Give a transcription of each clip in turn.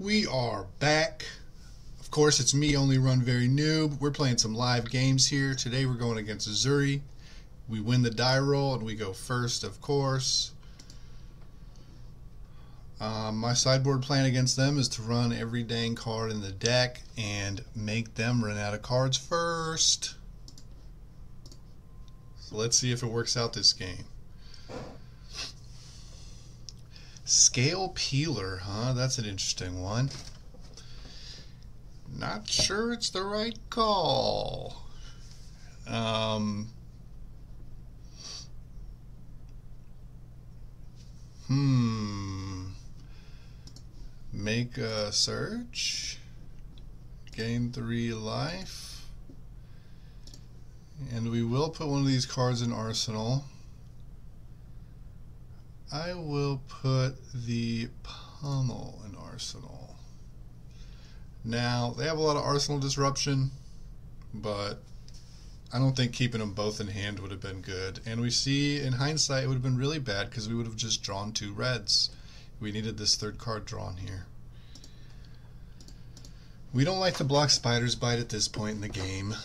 We are back. Of course, it's me, only run very noob. We're playing some live games here. Today we're going against Zuri. We win the die roll and we go first, of course. Um, my sideboard plan against them is to run every dang card in the deck and make them run out of cards first. So let's see if it works out this game. Scale Peeler, huh? That's an interesting one. Not sure it's the right call. Um, hmm. Make a search. Gain three life. And we will put one of these cards in Arsenal. I will put the Pummel in Arsenal. Now, they have a lot of Arsenal disruption, but I don't think keeping them both in hand would have been good. And we see, in hindsight, it would have been really bad because we would have just drawn two reds. We needed this third card drawn here. We don't like to block Spider's Bite at this point in the game.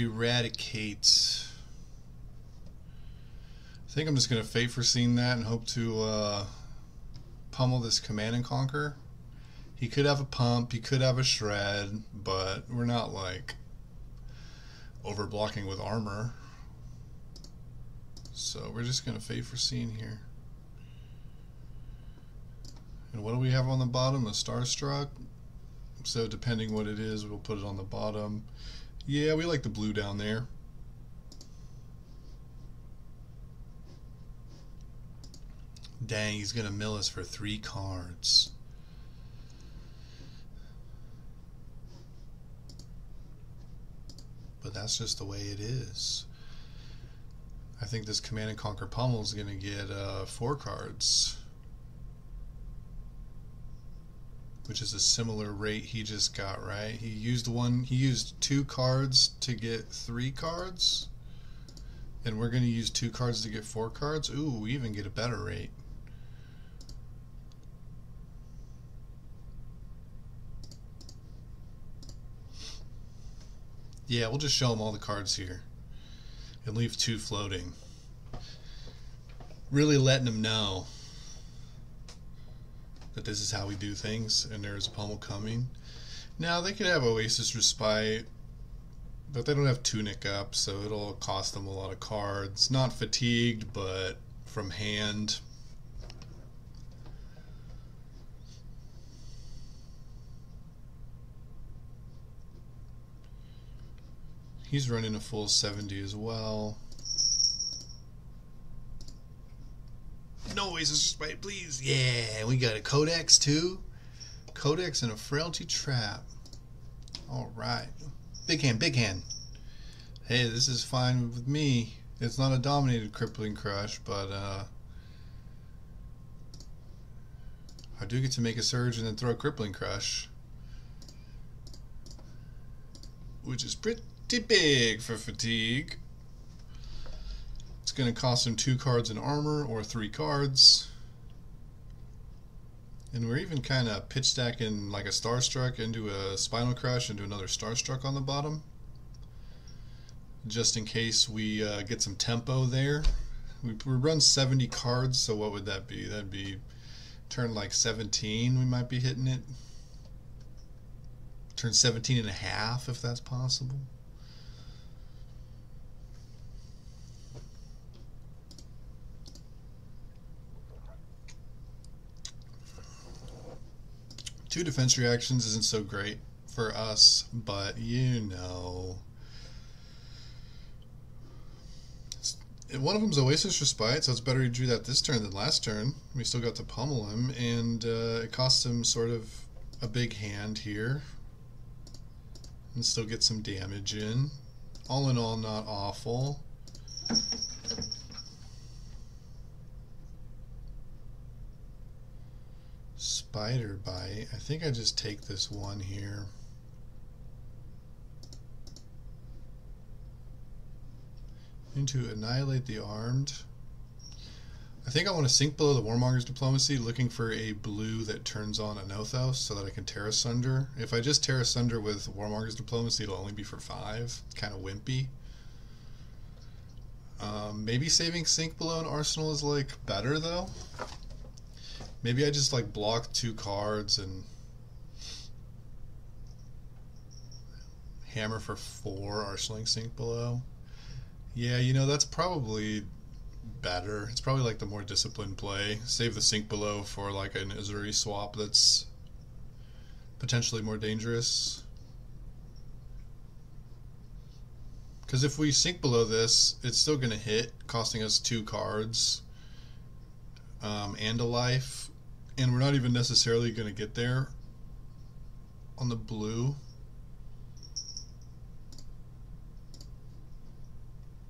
Eradicates. I think I'm just going to Fate Foreseen that and hope to uh, pummel this Command and Conquer. He could have a pump, he could have a shred, but we're not like over blocking with armor. So we're just going to Fate Foreseen here. And what do we have on the bottom? A Starstruck. So depending what it is, we'll put it on the bottom. Yeah, we like the blue down there. Dang, he's going to mill us for three cards. But that's just the way it is. I think this Command and Conquer Pummel is going to get uh, four cards. Which is a similar rate he just got, right? He used one, he used two cards to get three cards, and we're going to use two cards to get four cards. Ooh, we even get a better rate. Yeah, we'll just show him all the cards here and leave two floating. Really letting him know this is how we do things and there's a pummel coming. Now they could have Oasis Respite, but they don't have Tunic up, so it'll cost them a lot of cards. Not fatigued, but from hand. He's running a full 70 as well. Noise is just right, please. Yeah, we got a codex too. Codex and a frailty trap. All right. Big hand, big hand. Hey, this is fine with me. It's not a dominated crippling crush, but uh, I do get to make a surge and then throw a crippling crush, which is pretty big for fatigue. It's going to cost him two cards in armor or three cards. And we're even kind of pitch stacking like a Starstruck into a Spinal Crash into another Starstruck on the bottom. Just in case we uh, get some tempo there. We, we run 70 cards, so what would that be? That'd be turn like 17, we might be hitting it. Turn 17 and a half if that's possible. Two defense reactions isn't so great for us, but you know. one of them's Oasis Respite, so it's better he drew that this turn than last turn. We still got to pummel him, and uh, it costs him sort of a big hand here. And still get some damage in. All in all, not awful. Spider bite. I think I just take this one here. Going to annihilate the armed. I think I want to sink below the Warmonger's Diplomacy, looking for a blue that turns on Anothos so that I can Tear Asunder. If I just Tear Asunder with Warmonger's Diplomacy, it'll only be for 5. Kind of wimpy. Um, maybe saving Sink below an Arsenal is, like, better, though. Maybe I just, like, block two cards and hammer for 4, Arsenaling Sink below. Yeah, you know, that's probably better. It's probably like the more disciplined play. Save the sink below for like an Uzuri swap that's potentially more dangerous. Because if we sink below this, it's still going to hit, costing us two cards um, and a life. And we're not even necessarily going to get there on the blue.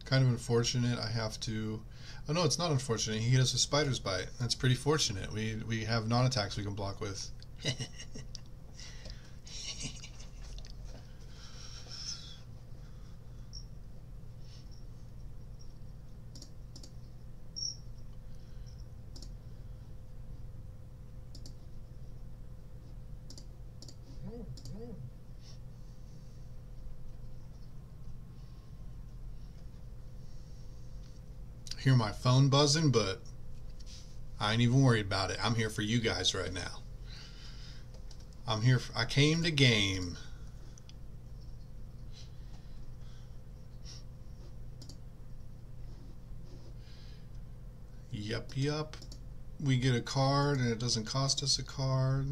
Kind of unfortunate. I have to Oh no, it's not unfortunate. He hit us with Spider's Bite. That's pretty fortunate. We we have non-attacks we can block with. hear my phone buzzing, but I ain't even worried about it. I'm here for you guys right now. I'm here. For, I came to game. Yep, yep. We get a card and it doesn't cost us a card.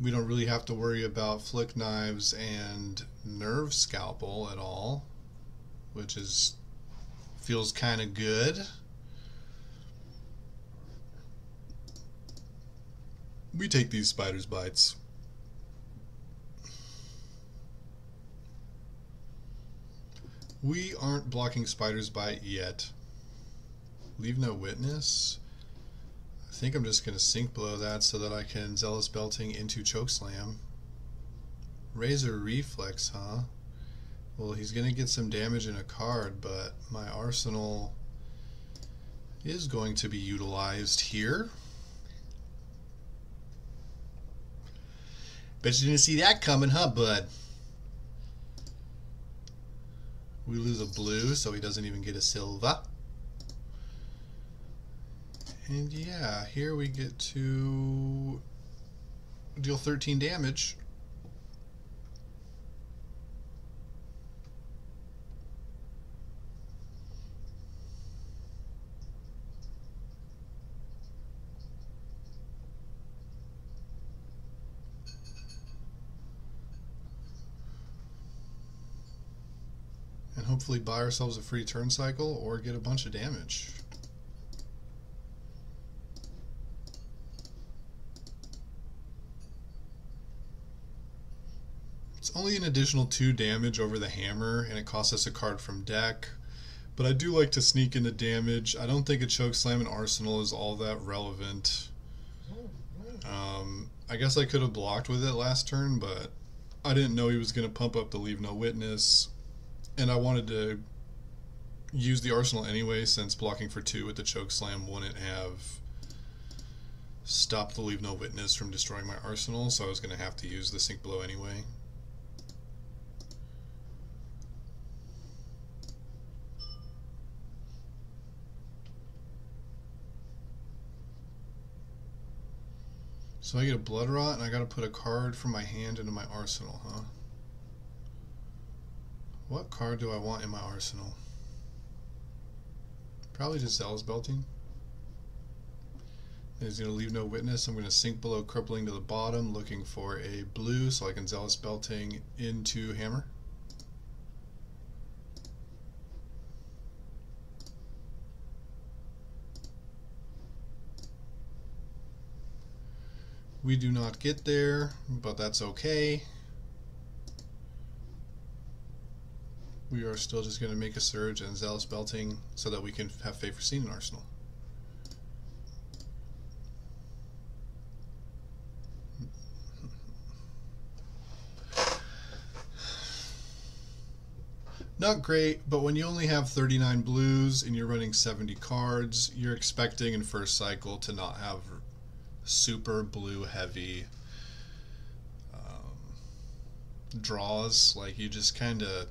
We don't really have to worry about flick knives and nerve scalpel at all, which is feels kind of good. We take these spiders bites. We aren't blocking spider's bite yet. Leave no witness. I think I'm just going to sink below that so that I can Zealous Belting into Chokeslam. Razor Reflex, huh? Well, he's going to get some damage in a card, but my arsenal is going to be utilized here. Bet you didn't see that coming, huh, bud? We lose a blue, so he doesn't even get a silver. And yeah, here we get to deal 13 damage. and hopefully buy ourselves a free turn cycle or get a bunch of damage. Only an additional 2 damage over the hammer, and it costs us a card from deck. But I do like to sneak in the damage. I don't think a choke slam in Arsenal is all that relevant. Um, I guess I could have blocked with it last turn, but I didn't know he was going to pump up the Leave No Witness. And I wanted to use the Arsenal anyway, since blocking for 2 with the choke slam wouldn't have stopped the Leave No Witness from destroying my Arsenal, so I was going to have to use the Sink Below anyway. So I get a Blood Rot, and I gotta put a card from my hand into my arsenal, huh? What card do I want in my arsenal? Probably just Zealous Belting. He's to leave no witness. I'm to sink below crippling to the bottom, looking for a blue so I can Zealous Belting into Hammer. We do not get there, but that's okay. We are still just going to make a surge and zealous belting so that we can have Fate Foreseen in arsenal. not great, but when you only have 39 blues and you're running 70 cards, you're expecting in first cycle to not have super blue heavy um, draws. Like you just kind of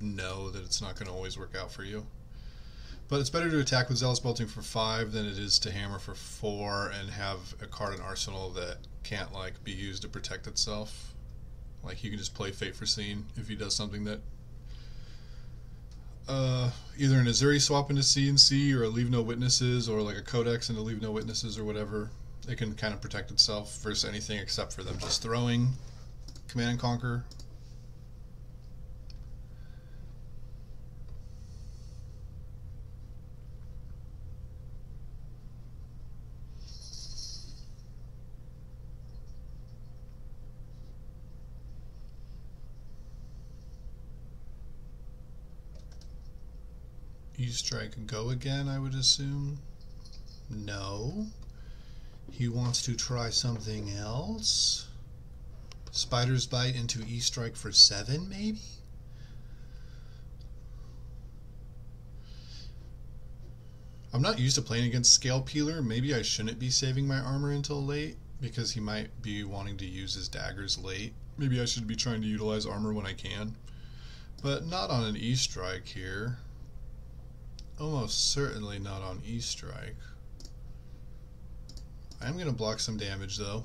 know that it's not going to always work out for you. But it's better to attack with Zealous Belting for 5 than it is to hammer for 4 and have a card in Arsenal that can't like be used to protect itself. Like you can just play Fate Foreseen if he does something that uh, either an Uzuri swap into CNC or a Leave No Witnesses or like a Codex into Leave No Witnesses or whatever. It can kind of protect itself versus anything except for them just throwing Command and Conquer You strike go again, I would assume. No. He wants to try something else. Spider's Bite into E strike for seven, maybe? I'm not used to playing against Scale Peeler. Maybe I shouldn't be saving my armor until late because he might be wanting to use his daggers late. Maybe I should be trying to utilize armor when I can. But not on an E strike here. Almost certainly not on E-Strike. I'm going to block some damage though.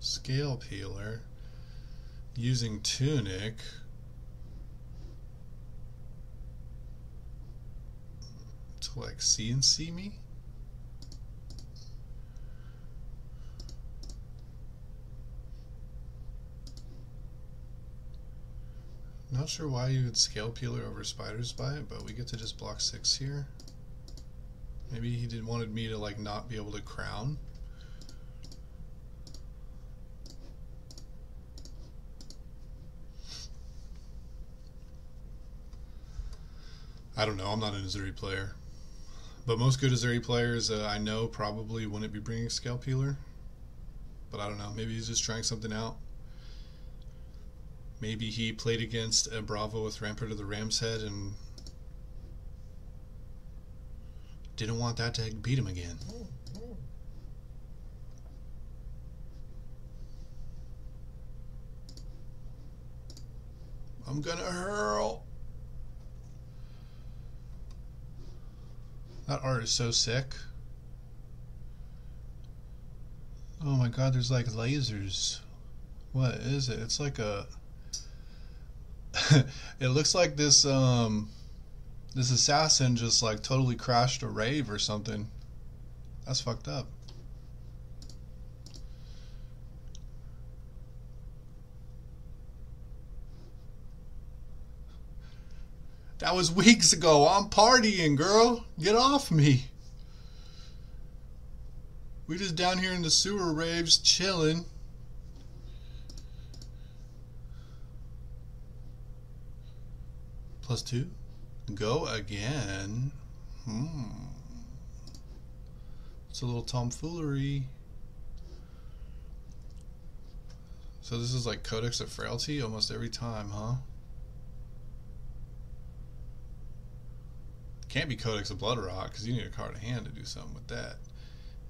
Scale Peeler using Tunic like CNC me? Not sure why you would scale peeler over Spider's Bite, but we get to just block six here. Maybe he didn't wanted me to like not be able to crown. I don't know. I'm not an Uzuri player. But most good Uzuri players uh, I know probably wouldn't be bringing Scale Peeler. But I don't know. Maybe he's just trying something out. Maybe he played against a Bravo with Rampart of the Ram's Head and didn't want that to beat him again. I'm gonna hurl. That art is so sick. Oh my god, there's like lasers. What is it? It's like a it looks like this um this assassin just like totally crashed a rave or something. That's fucked up. That was weeks ago. I'm partying, girl. Get off me. We just down here in the sewer raves chilling. Plus two. Go again. Hmm. It's a little tomfoolery. So this is like Codex of Frailty almost every time, huh? Can't be Codex of Blood Rot because you need a card of hand to do something with that.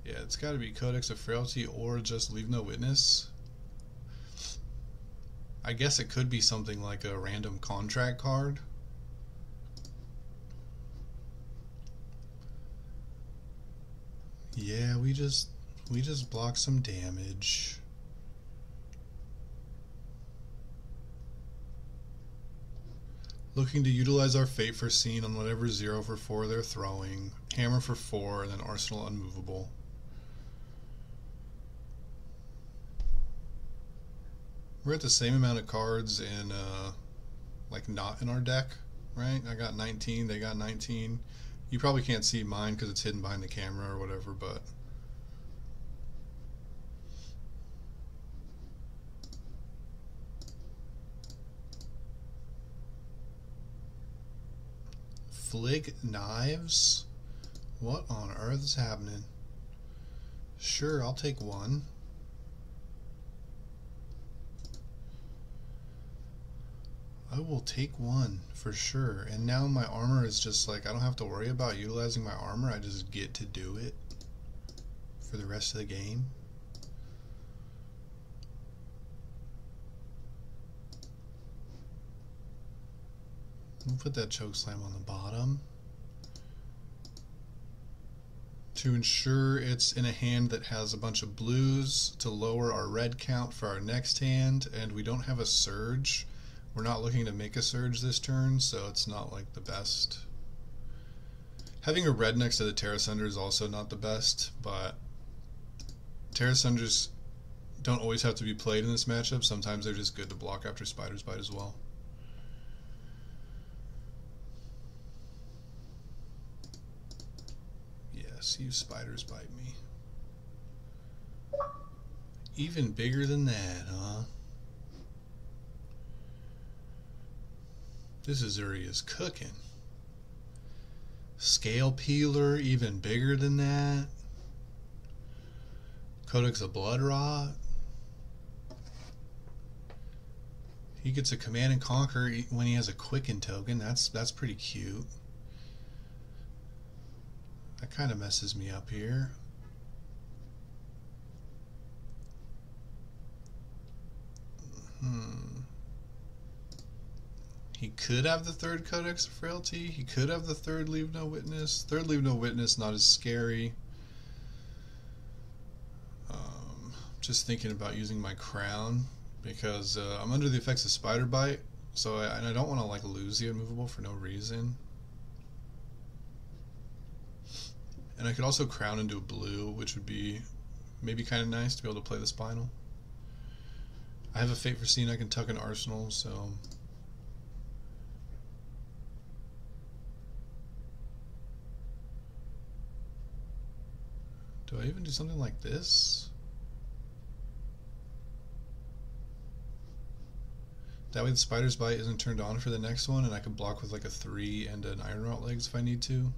Yeah, it's got to be Codex of Frailty or just Leave No Witness. I guess it could be something like a random contract card. Yeah, we just we just block some damage. Looking to utilize our Fate Foreseen on whatever 0 for 4 they're throwing. Hammer for 4, and then Arsenal Unmovable. We're at the same amount of cards in, uh, like, not in our deck, right? I got 19, they got 19. You probably can't see mine because it's hidden behind the camera or whatever, but Flick knives? What on earth is happening? Sure, I'll take one. I will take one for sure. And now my armor is just like, I don't have to worry about utilizing my armor. I just get to do it for the rest of the game. We'll put that choke slam on the bottom. To ensure it's in a hand that has a bunch of blues to lower our red count for our next hand, and we don't have a surge. We're not looking to make a surge this turn, so it's not like the best. Having a red next to the Tear Asunder is also not the best, but Tear Asunders don't always have to be played in this matchup. Sometimes they're just good to block after Spider's Bite as well. You spiders bite me. Even bigger than that, huh? This Uzuri is cooking. Scale peeler, even bigger than that. Codex of Blood Rot. He gets a command and conquer when he has a quicken token. That's that's pretty cute. That kind of messes me up here. Hmm. He could have the third Codex of Frailty. He could have the third Leave No Witness. Third Leave No Witness, not as scary. Um, just thinking about using my crown because uh, I'm under the effects of Spider Bite, so I, and I don't want to like lose the immovable for no reason. And I could also crown into a blue, which would be maybe kind of nice to be able to play the Spinal. I have a Fate Foreseen I can tuck in Arsenal, so Do I even do something like this? That way the spider's bite isn't turned on for the next one and I can block with like a 3 and an iron rot legs if I need to.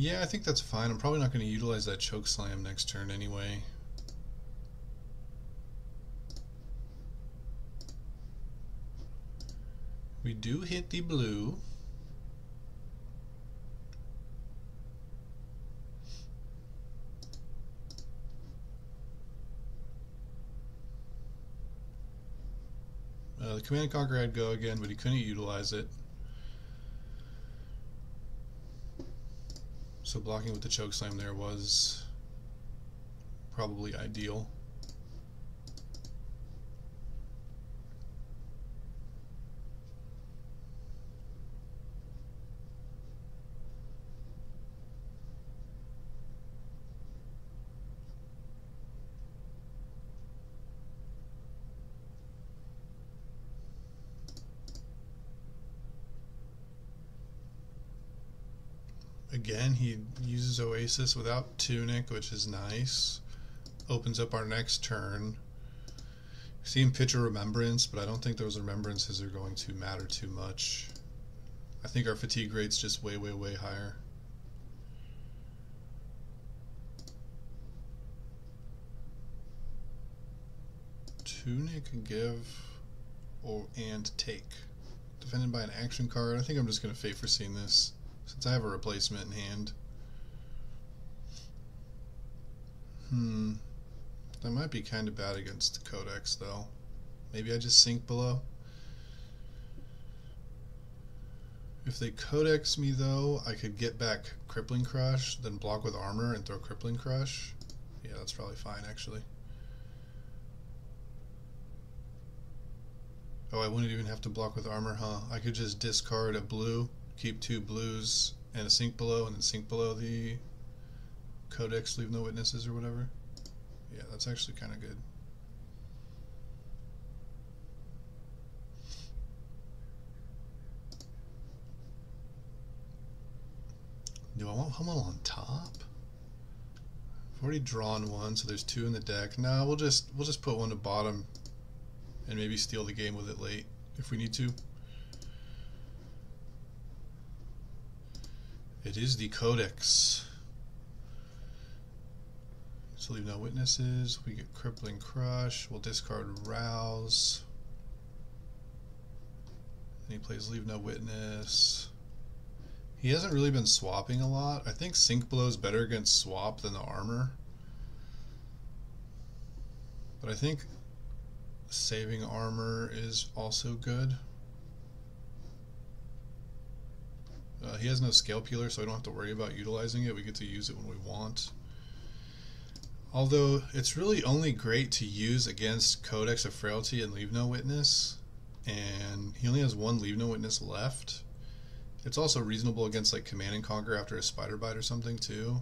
Yeah, I think that's fine. I'm probably not going to utilize that choke slam next turn anyway. We do hit the blue. Uh, the Command Conquer had go again, but he couldn't utilize it. So blocking with the choke slam there was probably ideal. Again, he uses Oasis without Tunic, which is nice. Opens up our next turn. See him pitch a Remembrance, but I don't think those Remembrances are going to matter too much. I think our fatigue rate's just way, way, way higher. Tunic, give, or and take. Defended by an action card. I think I'm just going to Fate Foreseen this since I have a replacement in hand. Hmm. That might be kind of bad against the Codex, though. Maybe I just sink below. If they Codex me, though, I could get back Crippling Crush, then block with armor and throw Crippling Crush. Yeah, that's probably fine, actually. Oh, I wouldn't even have to block with armor, huh? I could just discard a blue keep two blues and a sink below, and then sink below the codex, leave no witnesses or whatever. Yeah, that's actually kind of good. Do I want Pummel on top? I've already drawn one, so there's two in the deck. No, we'll just we'll just put one to bottom and maybe steal the game with it late if we need to. It is the Codex. So leave no witnesses. We get Crippling Crush. We'll discard Rouse. And he plays Leave No Witness. He hasn't really been swapping a lot. I think Sink Below is better against swap than the armor. But I think saving armor is also good. Uh, he has no scale peeler, so I don't have to worry about utilizing it. We get to use it when we want. Although it's really only great to use against Codex of Frailty and Leave No Witness, and he only has one Leave No Witness left. It's also reasonable against like Command and Conquer after a Spider Bite or something too.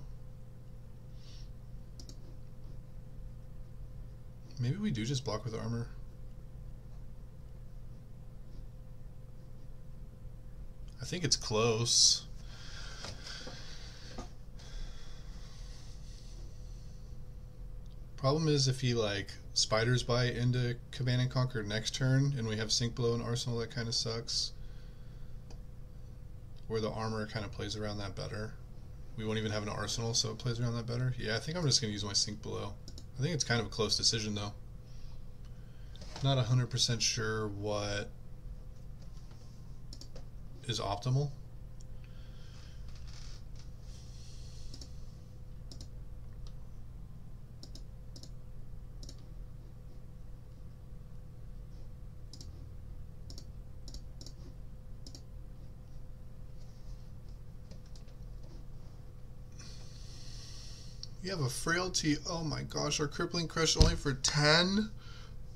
Maybe we do just block with armor. I think it's close. Problem is if he like spiders bite into Command and Conquer next turn and we have Sink Below and Arsenal, that kind of sucks. Where the armor kind of plays around that better. We won't even have an Arsenal, so it plays around that better. Yeah, I think I'm just going to use my Sink Below. I think it's kind of a close decision though. Not 100% sure what is optimal. You have a frailty. Oh my gosh, our crippling crush only for 10?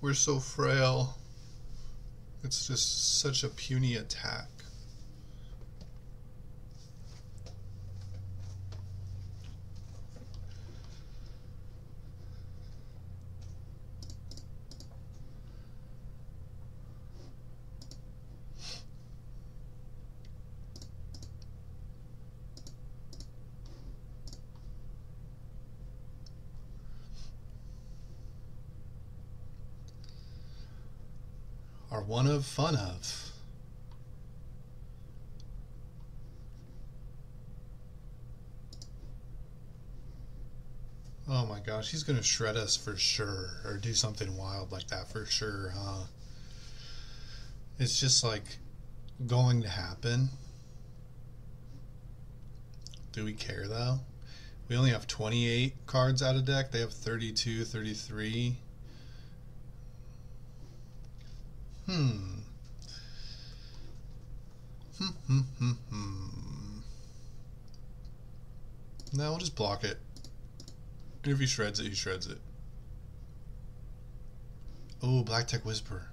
We're so frail. It's just such a puny attack. are one of fun of. Oh my gosh, he's gonna shred us for sure, or do something wild like that for sure, huh? It's just like going to happen. Do we care though? We only have 28 cards out of deck, they have 32, 33. Hmm. Hmm, hmm, hmm, hmm. No, we'll just block it. And if he shreds it, he shreds it. Oh, Black-Tech Whisper.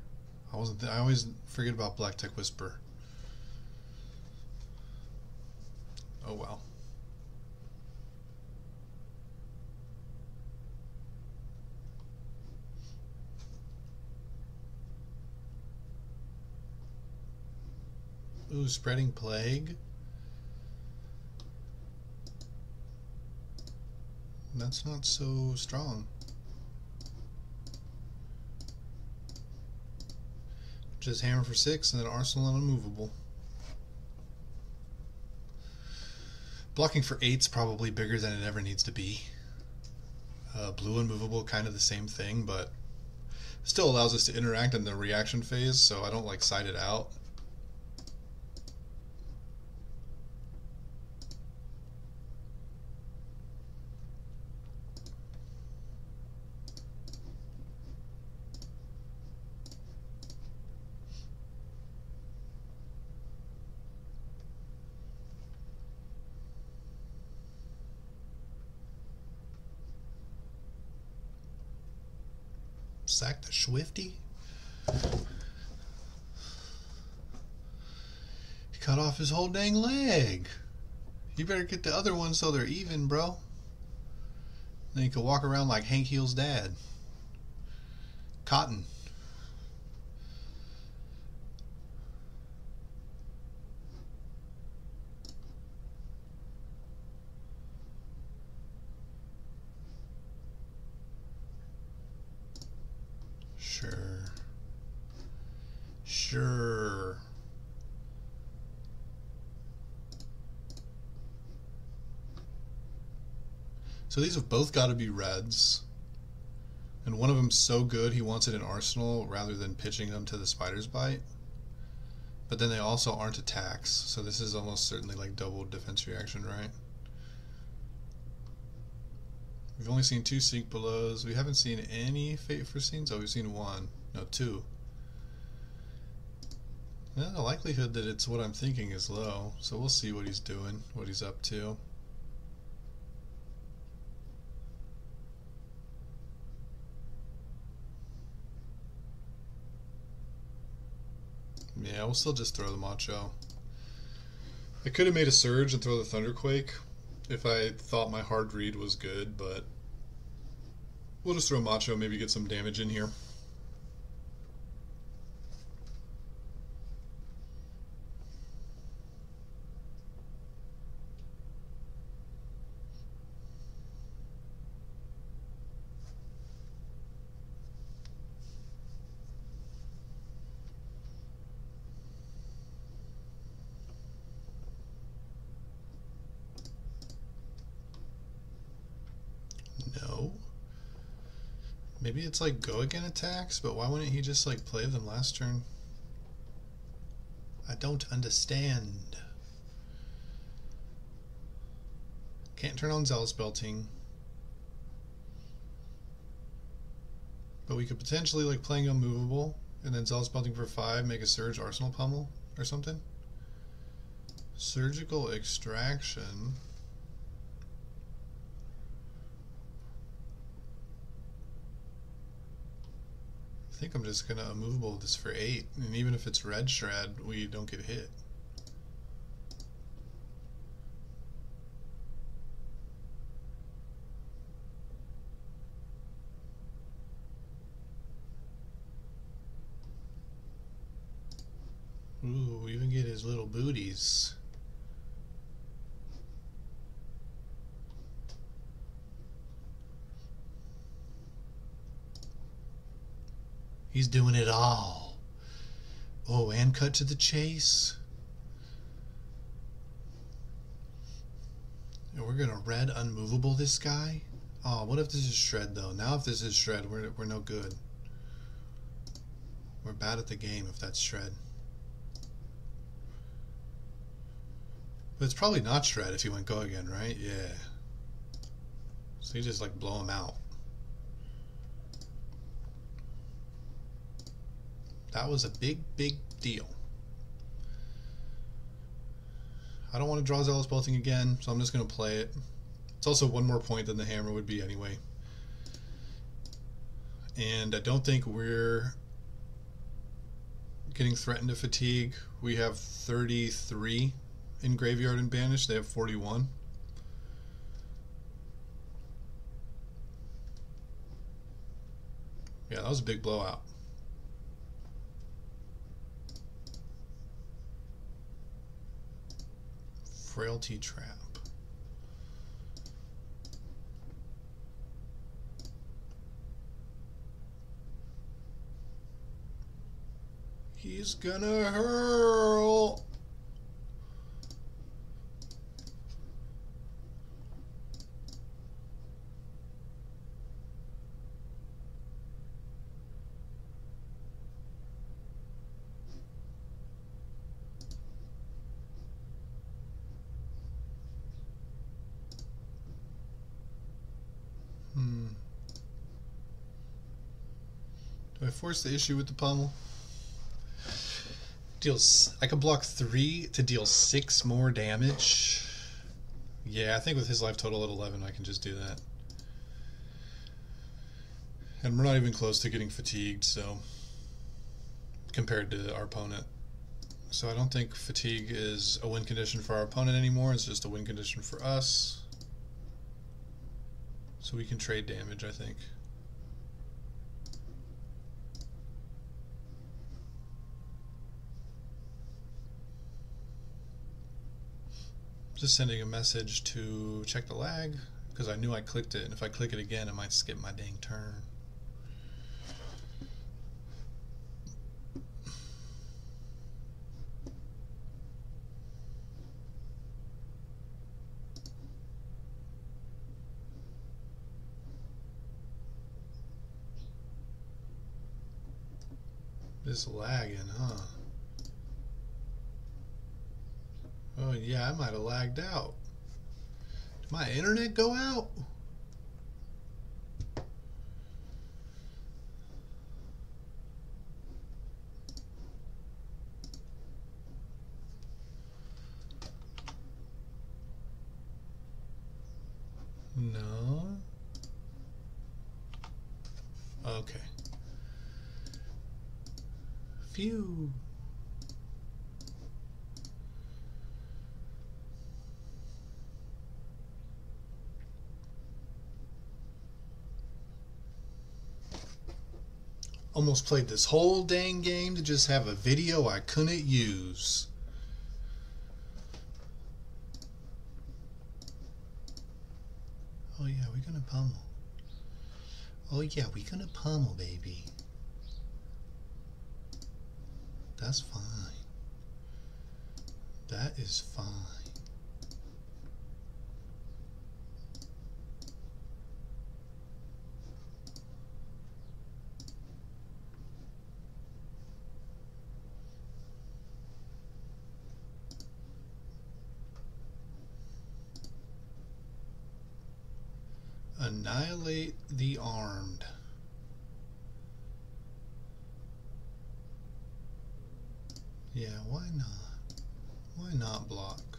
I wasn't. I always forget about Black-Tech Whisper. Oh well. Ooh, spreading plague. That's not so strong. Just hammer for six and then arsenal and unmovable. Blocking for eight's probably bigger than it ever needs to be. Uh, blue unmovable, kind of the same thing, but still allows us to interact in the reaction phase, so I don't like side it out. sack the Swifty. He cut off his whole dang leg. You better get the other one so they're even, bro. Then you can walk around like Hank Hill's dad. Cotton. Sure. Sure. So these have both got to be reds. And one of them's so good he wants it in Arsenal rather than pitching them to the Spider's Bite. But then they also aren't attacks, so this is almost certainly like double defense reaction, right? We've only seen two Sink Belows. We haven't seen any Fate Foreseens. Oh, we've seen one. No, two. Well, the likelihood that it's what I'm thinking is low, so we'll see what he's doing, what he's up to. Yeah, we'll still just throw the Macho. I could have made a Surge and throw the Thunderquake if I thought my hard read was good, but we'll just throw Macho, maybe get some damage in here. Maybe it's like go again attacks, but why wouldn't he just like play them last turn? I don't understand. Can't turn on Zealous Belting. But we could potentially like playing unmovable and then Zealous Belting for five, make a Surge Arsenal Pummel or something. Surgical Extraction. Think I'm just gonna immovable this for eight, and even if it's red shred, we don't get hit. Ooh, we even get his little booties. He's doing it all. Oh, and cut to the chase. And we're gonna red unmovable this guy. Oh, what if this is shred though? Now if this is shred, we're we're no good. We're bad at the game if that's shred. But it's probably not shred if he went go again, right? Yeah. So you just like blow him out. That was a big, big deal. I don't want to draw Zealous Belting again, so I'm just going to play it. It's also one more point than the hammer would be anyway. And I don't think we're getting threatened to fatigue. We have 33 in Graveyard and Banish. They have 41. Yeah, that was a big blowout. Frailty trap. He's gonna hurl. I force the issue with the pummel? Deals. I can block three to deal six more damage. Yeah, I think with his life total at 11, I can just do that. And we're not even close to getting fatigued, so. Compared to our opponent. So I don't think fatigue is a win condition for our opponent anymore. It's just a win condition for us. So we can trade damage, I think. just sending a message to check the lag because I knew I clicked it and if I click it again it might skip my dang turn. This lagging, huh? Oh yeah, I might have lagged out. Did my internet go out? No. Okay. Phew. Almost played this whole dang game to just have a video I couldn't use. Oh yeah, we're gonna pummel. Oh yeah, we're gonna pummel, baby. That's fine. That is fine. Annihilate the armed. Yeah, why not? Why not block?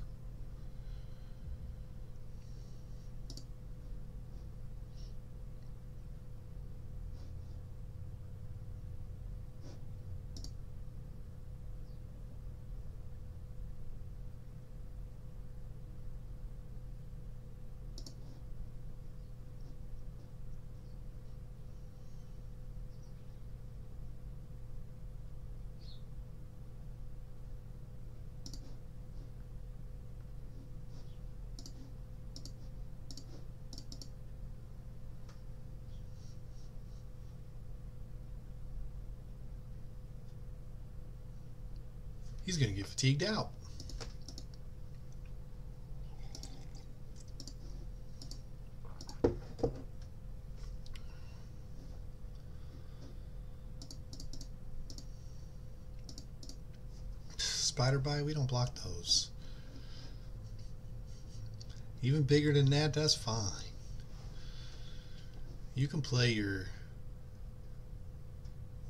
He's going to get fatigued out. Spider bite, we don't block those. Even bigger than that, that's fine. You can play your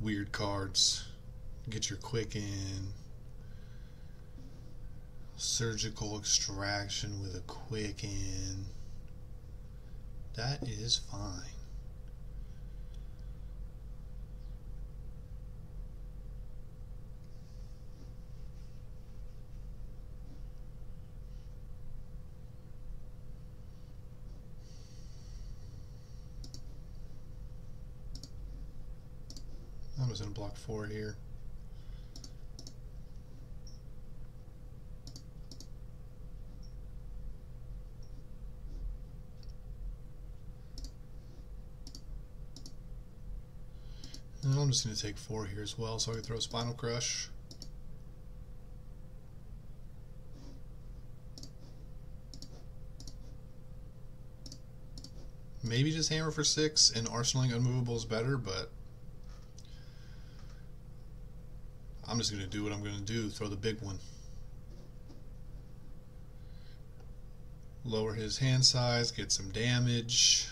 weird cards, get your quicken, surgical extraction with a quicken. That is fine. Just going to block four here. And I'm just going to take four here as well so I can throw Spinal Crush. Maybe just hammer for six and arsenaling unmovable is better, but I'm just going to do what I'm going to do, throw the big one. Lower his hand size, get some damage.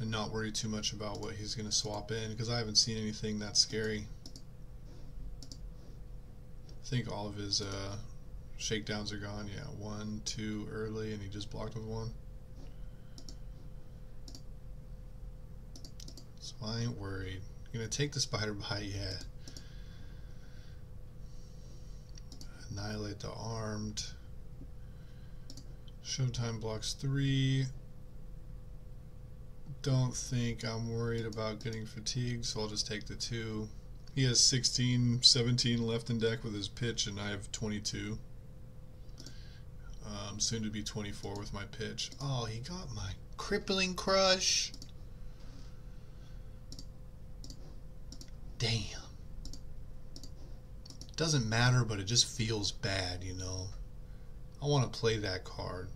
And not worry too much about what he's going to swap in because I haven't seen anything that scary. I think all of his uh, shakedowns are gone. Yeah, one, two early, and he just blocked with one. So I ain't worried. I'm going to take the spider bite, yeah. Annihilate the armed. Showtime blocks three don't think I'm worried about getting fatigued, so I'll just take the two. He has 16, 17 left in deck with his pitch, and I have 22. Um, soon to be 24 with my pitch. Oh, he got my crippling crush. Damn. Doesn't matter, but it just feels bad, you know. I want to play that card.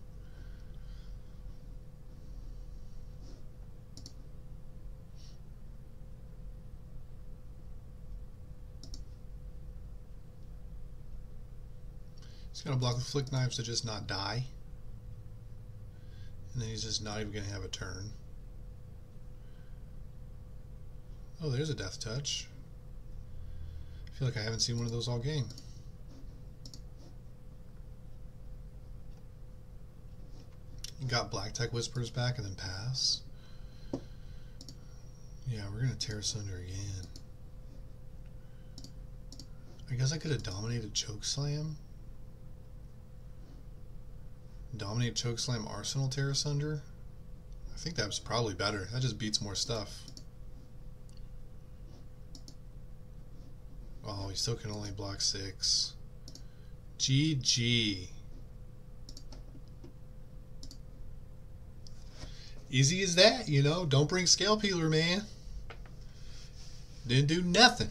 He's gonna block with flick knives to just not die. And then he's just not even gonna have a turn. Oh, there's a death touch. I feel like I haven't seen one of those all game. Got Blacktek Whispers back and then pass. Yeah, we're gonna tear asunder again. I guess I could have dominated choke slam. Dominate choke slam arsenal tear asunder. I think that was probably better. That just beats more stuff. Oh, he still can only block six. GG. Easy as that, you know. Don't bring scale peeler, man. Didn't do nothing.